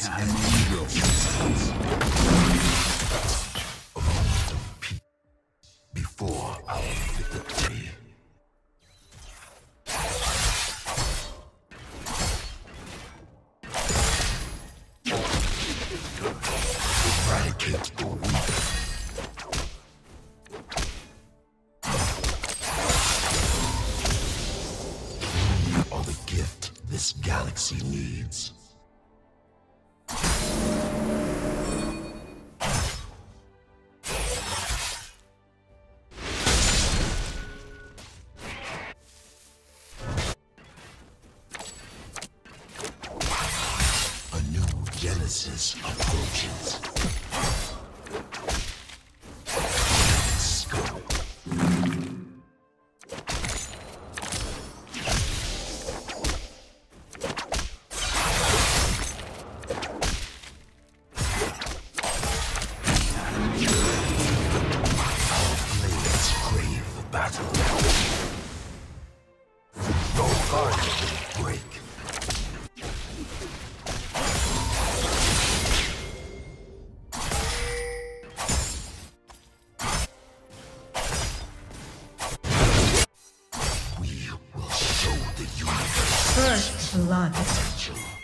That's yeah. illegal. Before our victory. Eradicate the weak. this galaxy needs. Genesis approaches. Battle.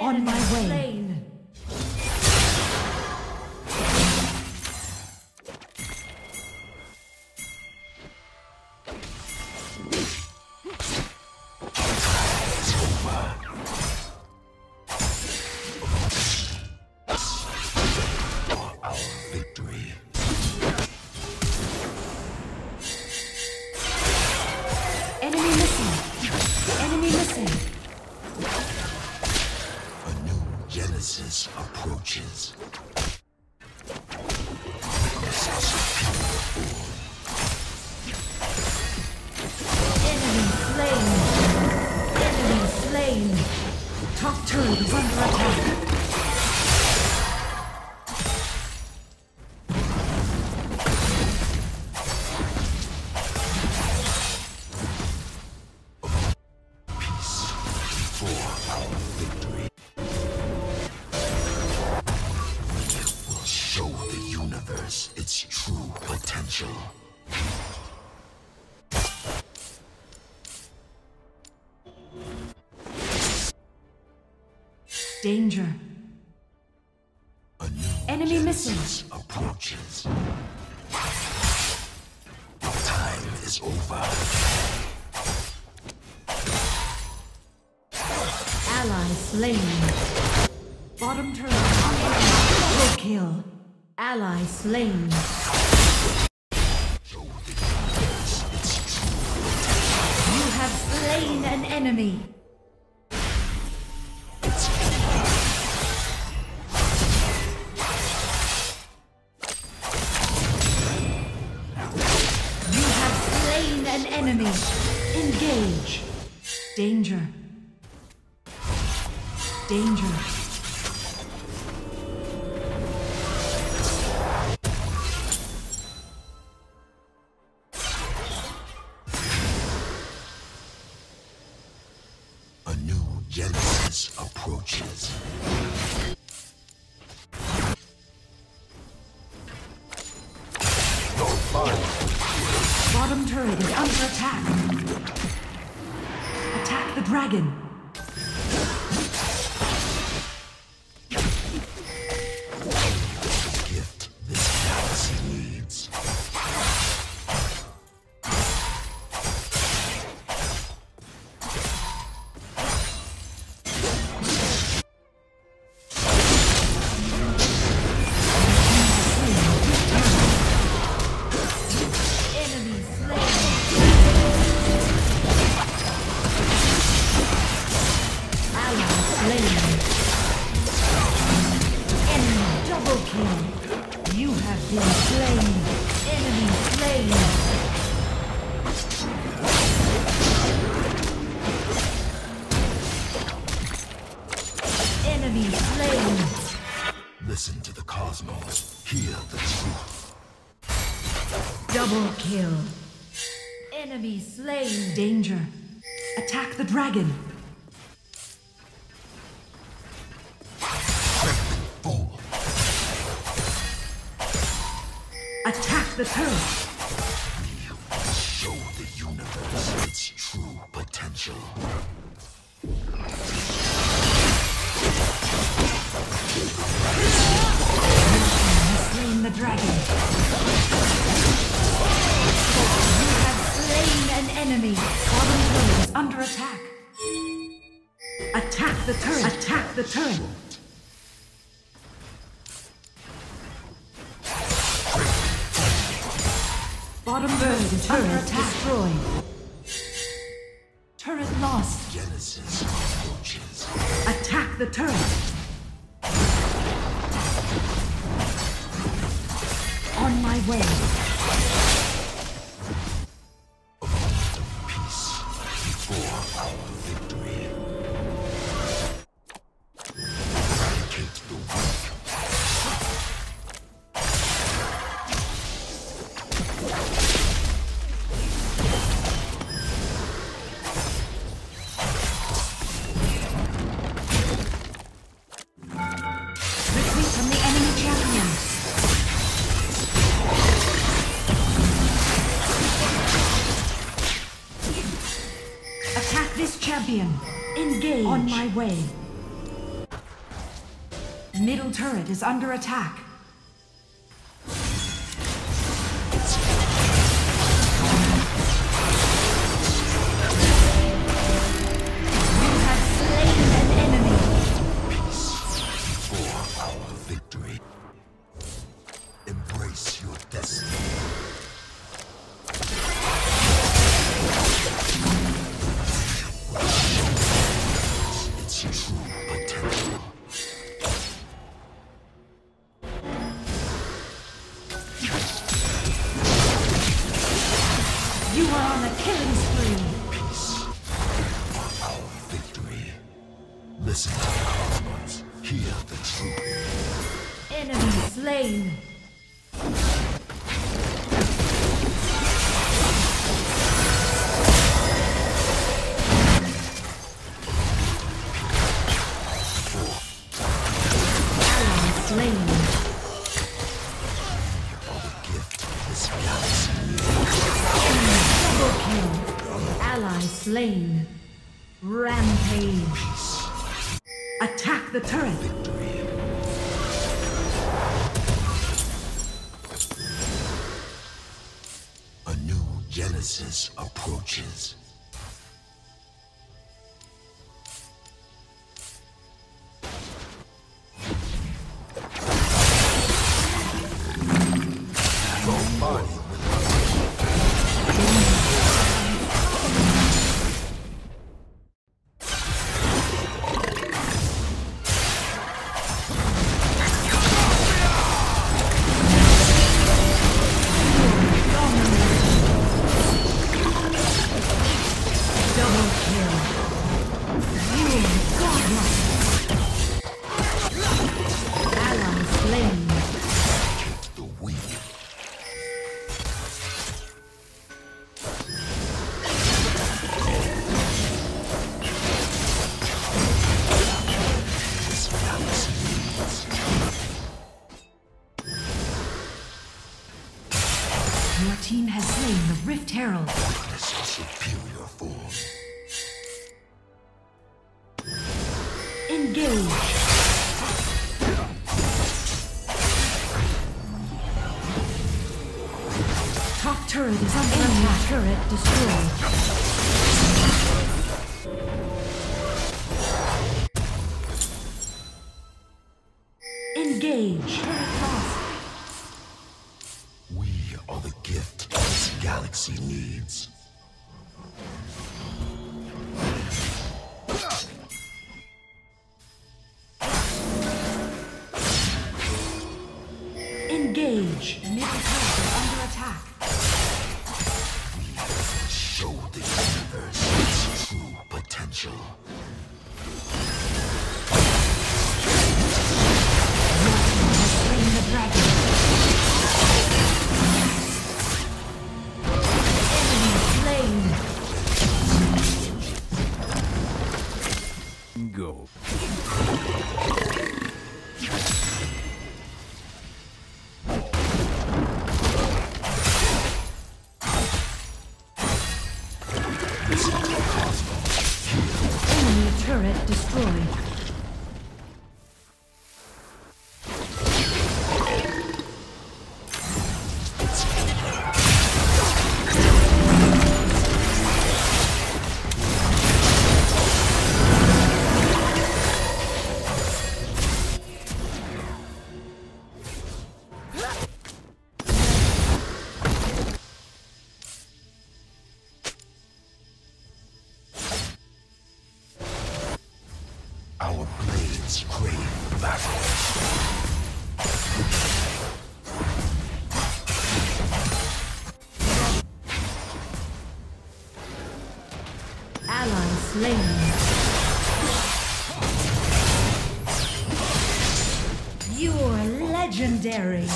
On my way. 何? Danger. Enemy Genesis approaches. Time is over. Ally slain. Bottom turret kill. Ally slain. Show the universe its true potential. You have slain an enemy. Enemy. Engage. Danger. Danger. Bottom turret is under attack. Attack the dragon. Slain. Enemy slain. Enemy slain. Listen to the cosmos. Hear the truth. Double kill. Enemy slain. Danger. Attack the dragon. The turret. Show the universe its true potential. Slain the dragon. You have slain an enemy. Bottom turret is under attack. Attack the turret. Attack the turret. Bottom turret is under attack. Destroyed. Turret lost. Genesis approaches. Attack the turret. On my way. Engage. On my way. Middle turret is under attack. Listen to the cosmos. Hear the truth. Enemy slain. Ally slain. Are the gift this galaxy Double kill. Ally slain. Rampage. Attack the turret. victory. A new Genesis approaches. Team has slain the Rift Herald. darkness in superior form. Engage. Top turret is under attack. Turret destroyed. Middle Scream backwards. Slain. You're legendary.